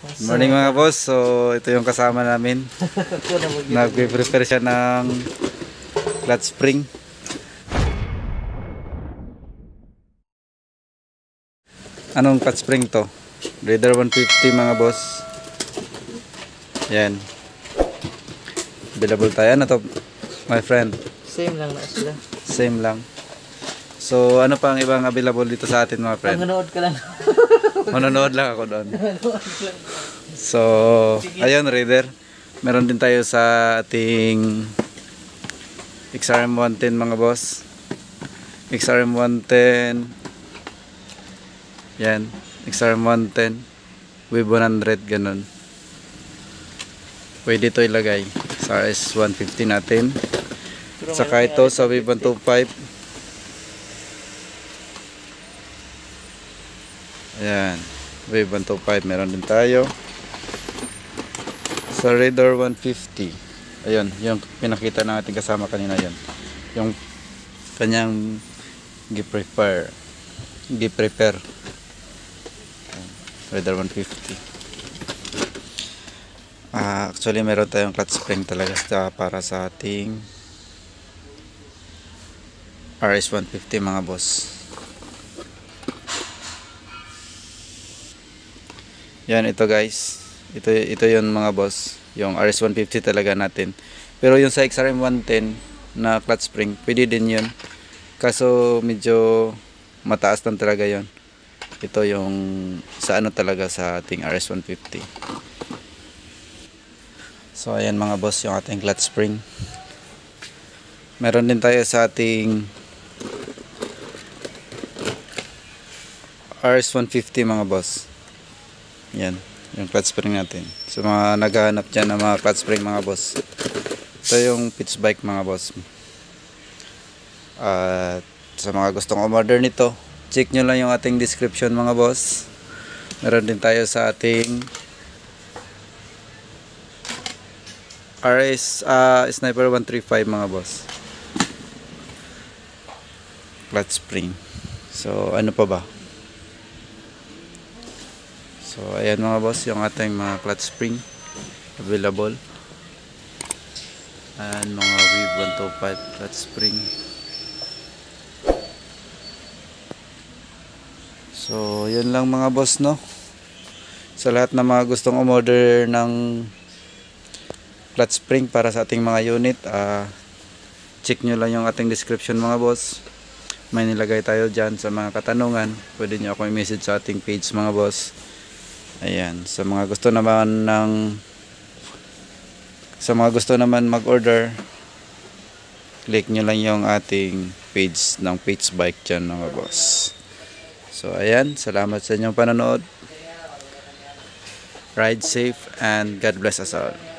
Good morning mga boss. So, ito yung kasama namin. Nag-prepare siya ng clutch spring. Anong clutch spring to? Raider 150 mga boss. Yan. Available tayo. Ano to, my friend? Same lang na sila. Same lang. So, ano pa ang ibang available dito sa atin mga friend? Panganood ka lang. Manonood lang ako doon. So, ayun, Raider. Meron din tayo sa ating XRM 110 mga boss. XRM 110. Yan. XRM 110. Wave 100, ganun. Pwede ito ilagay sa RS 150 natin. Saka ito sa Wave 125. Ayan. Wave 125 meron din tayo. Sa Radar 150. Ayun, yung pinakita natin kasama kanina yon. Yung kanyang gi-prepare. Gi-prepare. Radar 150. Ah, actually meron tayong clutch spring talaga para sa ating RS 150 mga boss. Yan ito guys. Ito ito 'yon mga boss, yung RS150 talaga natin. Pero yung sa XRM110 na clutch spring, pwede din 'yon. Kaso medyo mataas lang talaga 'yon. Ito yung sa ano talaga sa ating RS150. So ayan mga boss yung ating clutch spring. Meron din tayo sa ating RS150 mga boss. Yan, yung clutch spring natin. So mga naghahanap dyan ng mga clutch spring mga boss. Ito yung pitch bike mga boss. At sa mga gustong umorder nito, check nyo lang yung ating description mga boss. Meron din tayo sa ating RS uh, Sniper 135 mga boss. Clutch spring. So ano pa ba? So ayan mga boss yung ating mga clutch spring available. And mga Weave 125 clutch spring. So yun lang mga boss no. Sa lahat ng mga gustong umorder ng clutch spring para sa ating mga unit, uh, check nyo lang yung ating description mga boss. May nilagay tayo dyan sa mga katanungan. Pwede nyo ako i-message sa ating page mga boss. Ayan, sa mga gusto naman ng sa mga gusto naman mag-order, click nyo lang yung ating page ng Page Bike dyan mga boss. So ayan, salamat sa inyong panonood. Ride safe and God bless us all.